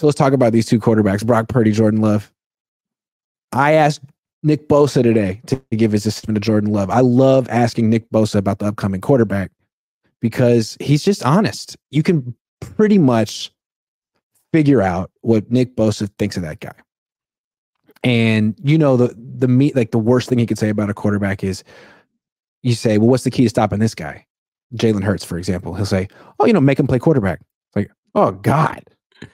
So let's talk about these two quarterbacks, Brock Purdy, Jordan Love. I asked Nick Bosa today to give his assessment to Jordan Love. I love asking Nick Bosa about the upcoming quarterback because he's just honest. You can pretty much figure out what Nick Bosa thinks of that guy. And you know the the meat like the worst thing he could say about a quarterback is you say, well, what's the key to stopping this guy? Jalen Hurts, for example. He'll say, oh, you know, make him play quarterback. Like, oh God.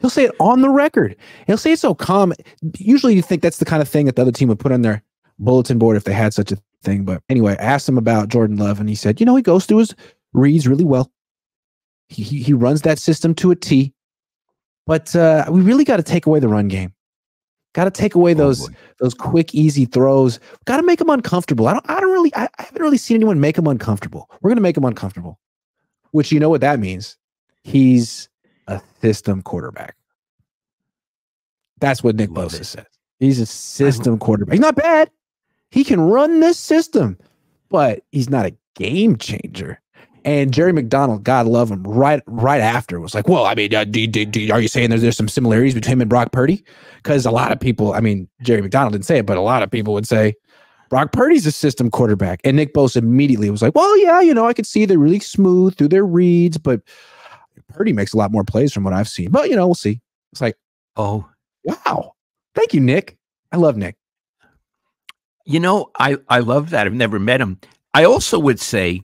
He'll say it on the record. He'll say it so calm. Usually you think that's the kind of thing that the other team would put on their bulletin board if they had such a thing. But anyway, I asked him about Jordan Love and he said, you know, he goes through his reads really well. He, he, he runs that system to a T. But uh, we really got to take away the run game. Got to take away oh, those boy. those quick, easy throws. Got to make them uncomfortable. I don't. I don't really. I, I haven't really seen anyone make them uncomfortable. We're gonna make them uncomfortable. Which you know what that means. He's a system quarterback. That's what Nick Bosa says. He's a system quarterback. He's not bad. He can run this system, but he's not a game changer. And Jerry McDonald, God love him, right right after was like, well, I mean, uh, do, do, do, are you saying there's, there's some similarities between him and Brock Purdy? Because a lot of people, I mean, Jerry McDonald didn't say it, but a lot of people would say Brock Purdy's a system quarterback. And Nick Bosa immediately was like, well, yeah, you know, I could see they're really smooth through their reads, but Purdy makes a lot more plays from what I've seen. But, you know, we'll see. It's like, oh, wow. Thank you, Nick. I love Nick. You know, I, I love that. I've never met him. I also would say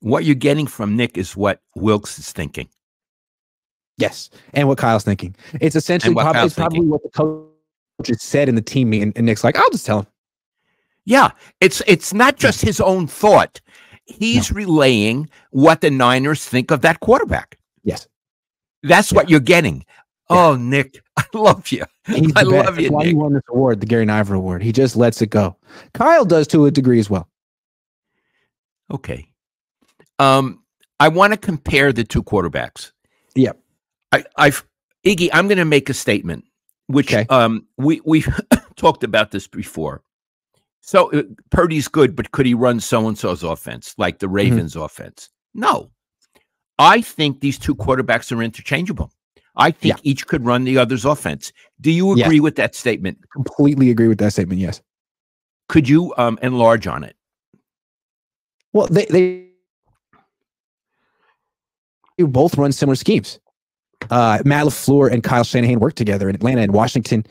what you're getting from Nick is what Wilks is thinking. Yes, and what Kyle's thinking. It's essentially probably, probably what the coach said in the team meeting, and Nick's like, "I'll just tell him." Yeah, it's it's not just his own thought. He's no. relaying what the Niners think of that quarterback. Yes, that's yeah. what you're getting. Yeah. Oh, Nick, I love you. He's I love you. That's why Nick. he won this award, the Garry Niver Award. He just lets it go. Kyle does to a degree as well. Okay. Um, I want to compare the two quarterbacks. Yeah. I, I've Iggy, I'm going to make a statement, which okay. um, we we talked about this before. So uh, Purdy's good, but could he run so and so's offense like the mm-hmm. Ravens' mm-hmm. offense? No. I think these two quarterbacks are interchangeable. I think yeah. each could run the other's offense. Do you agree yes. with that statement? Completely agree with that statement. Yes. Could you um, enlarge on it? Well, they they both run similar schemes. Uh, Matt LaFleur and Kyle Shanahan work together in Atlanta and Washington.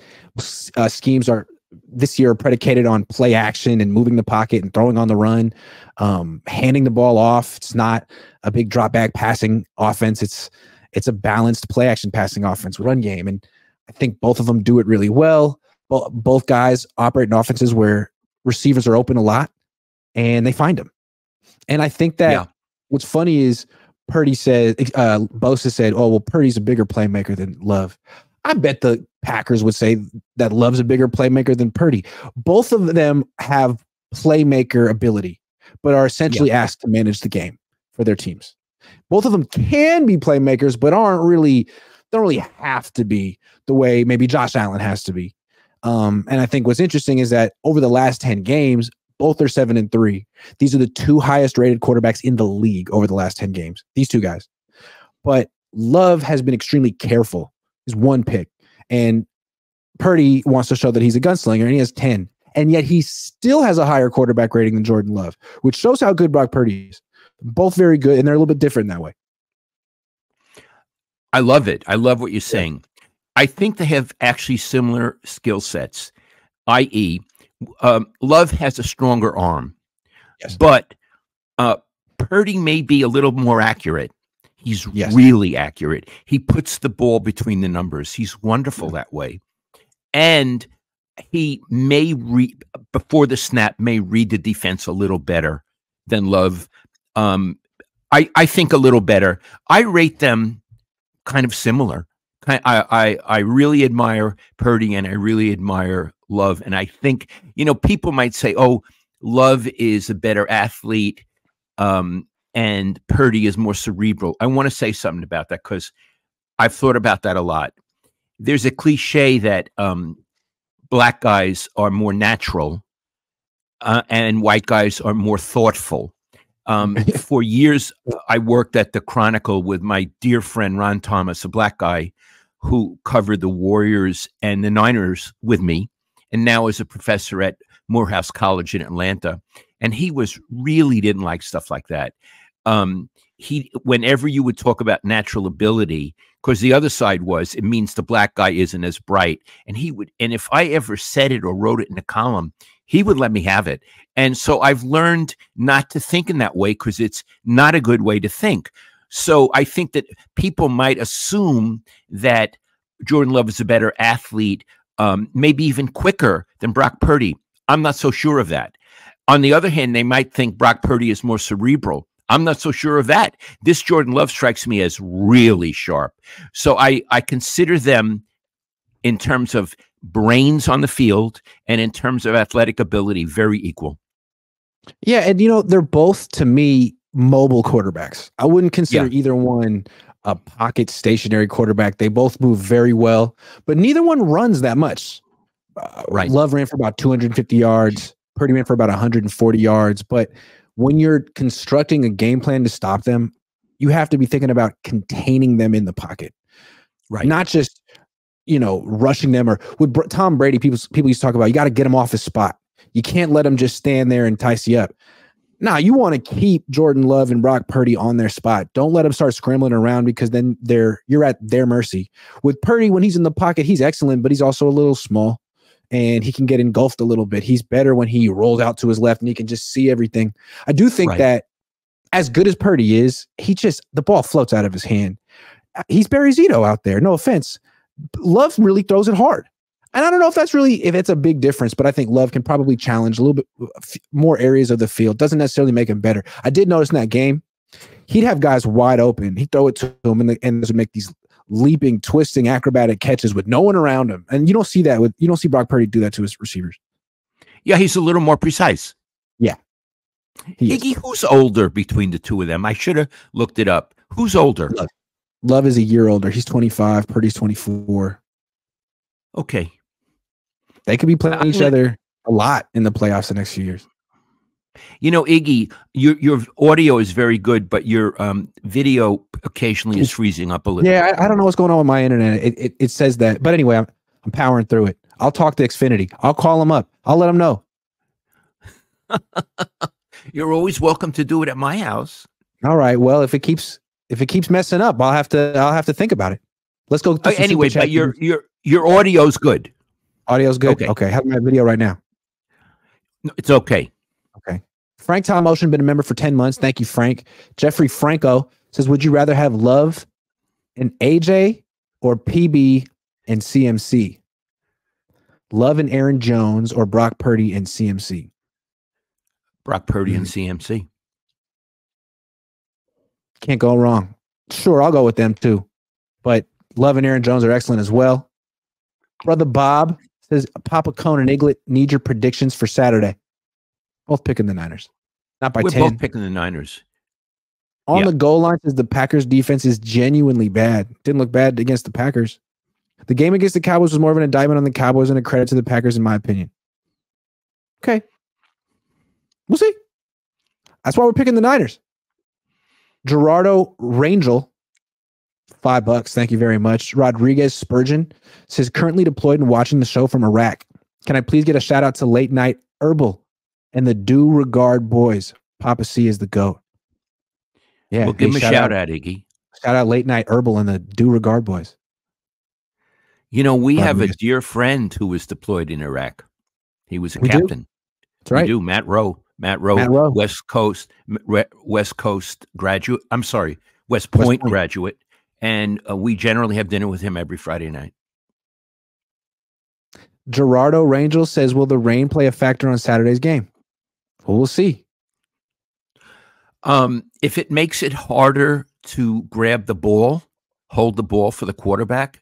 Uh, schemes are this year predicated on play action and moving the pocket and throwing on the run, um, handing the ball off. It's not a big drop back passing offense. It's it's a balanced play action passing offense, run game, and I think both of them do it really well. Both, both guys operate in offenses where receivers are open a lot, and they find them. And I think that yeah. what's funny is Purdy said, uh, Bosa said, "Oh well, Purdy's a bigger playmaker than Love." I bet the Packers would say that Love's a bigger playmaker than Purdy. Both of them have playmaker ability, but are essentially yeah. asked to manage the game for their teams. Both of them can be playmakers, but aren't really don't really have to be the way maybe Josh Allen has to be. Um, and I think what's interesting is that over the last 10 games, both are seven and three. These are the two highest rated quarterbacks in the league over the last 10 games. These two guys. But Love has been extremely careful. He's one pick. And Purdy wants to show that he's a gunslinger and he has 10. And yet he still has a higher quarterback rating than Jordan Love, which shows how good Brock Purdy is. Both very good, and they're a little bit different that way. I love it. I love what you're saying. I think they have actually similar skill sets, i.e., um, Love has a stronger arm, yes. but uh, Purdy may be a little more accurate. He's yes. really accurate. He puts the ball between the numbers. He's wonderful that way, and he may read before the snap. May read the defense a little better than Love. Um, I I think a little better. I rate them kind of similar. I, I I really admire Purdy and I really admire Love. And I think, you know, people might say, oh, Love is a better athlete um, and Purdy is more cerebral. I want to say something about that because I've thought about that a lot. There's a cliche that um, black guys are more natural uh, and white guys are more thoughtful. Um, for years, I worked at the Chronicle with my dear friend Ron Thomas, a black guy who covered the Warriors and the Niners with me, and now is a professor at Morehouse College in Atlanta. And he was really didn't like stuff like that. Um, he, whenever you would talk about natural ability, because the other side was it means the black guy isn't as bright, and he would, and if I ever said it or wrote it in a column, he would let me have it. And so I've learned not to think in that way because it's not a good way to think. So I think that people might assume that Jordan Love is a better athlete, um, maybe even quicker than Brock Purdy. I'm not so sure of that. On the other hand, they might think Brock Purdy is more cerebral. I'm not so sure of that. This Jordan Love strikes me as really sharp. So I, I consider them in terms of brains on the field and in terms of athletic ability very equal. Yeah, and you know, they're both to me mobile quarterbacks. I wouldn't consider yeah. either one a pocket stationary quarterback. They both move very well, but neither one runs that much. Uh, right. Love ran for about 250 yards. Purdy ran for about 140 yards. But when you're constructing a game plan to stop them, you have to be thinking about containing them in the pocket, right? Not just you know rushing them or with Tom Brady. People people used to talk about you got to get him off his spot. You can't let him just stand there and tice you up. Now you want to keep Jordan Love and Brock Purdy on their spot. Don't let them start scrambling around because then they're you're at their mercy. With Purdy, when he's in the pocket, he's excellent, but he's also a little small and he can get engulfed a little bit. He's better when he rolls out to his left and he can just see everything. I do think right. that as good as Purdy is, he just the ball floats out of his hand. Uh, he's Barry Zito out there. No offense. Love really throws it hard. And I don't know if that's really if it's a big difference, but I think Love can probably challenge a little bit uh, more areas of the field. Doesn't necessarily make him better. I did notice in that game, he'd have guys wide open. He'd throw it to him and, the, and make these leaping, twisting, acrobatic catches with no one around him. And you don't see that with you don't see Brock Purdy do that to his receivers. Yeah, he's a little more precise. Yeah. Iggy, who's older between the two of them? I should have looked it up. Who's older? Love. Love is a year older. He's 25. Purdy's 24. Okay. They could be playing each other a lot in the playoffs the next few years. You know, Iggy, your your audio is very good, but your um, video occasionally is freezing up a little. Yeah, I, I, don't know what's going on with my internet. It, it, it says that, but anyway, I'm I'm powering through it. I'll talk to Xfinity. I'll call them up. I'll let them know. You're always welcome to do it at my house. All right. Well, if it keeps if it keeps messing up, I'll have to I'll have to think about it. Let's go. Uh, anyway, but your your your audio's good. Audio's good. Okay. Okay. Have my video right now. It's okay. Okay. Frank Tom Motion been a member for 10 months. Thank you, Frank. Jeffrey Franco says, Would you rather have love and AJ or PB and CMC? Love and Aaron Jones or Brock Purdy and CMC? Brock Purdy and hmm. CMC. Can't go wrong. Sure, I'll go with them too. But Love and Aaron Jones are excellent as well. Brother Bob says Papa Cohn and Iglet need your predictions for Saturday. Both picking the Niners. Not by We're 10. both picking the Niners. On yeah. the goal line, says the Packers defense is genuinely bad. Didn't look bad against the Packers. The game against the Cowboys was more of an indictment on the Cowboys and a credit to the Packers, in my opinion. Okay. We'll see. That's why we're picking the Niners. Gerardo Rangel Five bucks. Thank you very much. Rodriguez Spurgeon says currently deployed and watching the show from Iraq. Can I please get a shout out to Late Night Herbal and the Due Regard Boys? Papa C is the GOAT. Yeah. Well, give him a shout, shout out, Iggy. Shout out Late Night Herbal and the Due Regard Boys. You know, we have a dear friend who was deployed in Iraq. He was a captain. Do. That's right. We do. Matt Rowe. Matt Rowe, Matt Rowe. West Coast, West Coast graduate. I'm sorry, West Point, West Point. graduate and uh, we generally have dinner with him every Friday night. Gerardo Rangel says, "Will the rain play a factor on Saturday's game?" Well, we'll see. Um, if it makes it harder to grab the ball, hold the ball for the quarterback,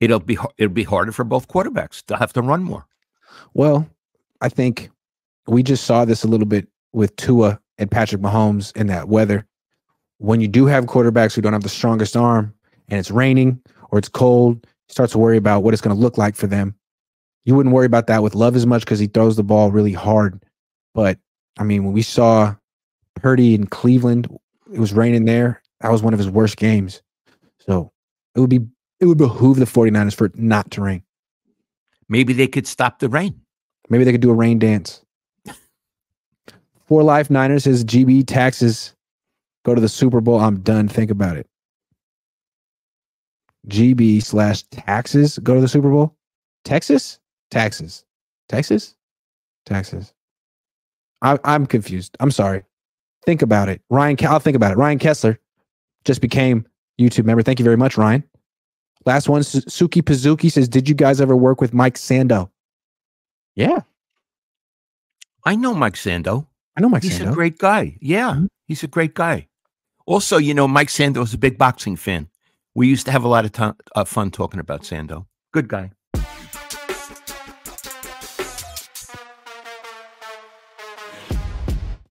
it'll be it'll be harder for both quarterbacks. They'll have to run more. Well, I think we just saw this a little bit with Tua and Patrick Mahomes in that weather when you do have quarterbacks who don't have the strongest arm and it's raining or it's cold, you start to worry about what it's going to look like for them. You wouldn't worry about that with Love as much because he throws the ball really hard. But I mean, when we saw Purdy in Cleveland, it was raining there. That was one of his worst games. So it would be it would behoove the 49ers for it not to rain. Maybe they could stop the rain. Maybe they could do a rain dance. For Life Niners says GB taxes go to the Super Bowl. I'm done. Think about it. GB slash taxes go to the Super Bowl. Texas? Taxes. Texas? Taxes. I, I'm confused. I'm sorry. Think about it. Ryan, I'll think about it. Ryan Kessler just became YouTube member. Thank you very much, Ryan. Last one, Suki Pazuki says, Did you guys ever work with Mike Sando? Yeah. I know Mike Sando. I know Mike he's Sando. a great guy. Yeah, mm-hmm. he's a great guy. Also, you know, Mike Sando is a big boxing fan. We used to have a lot of t- uh, fun talking about Sando. Good guy.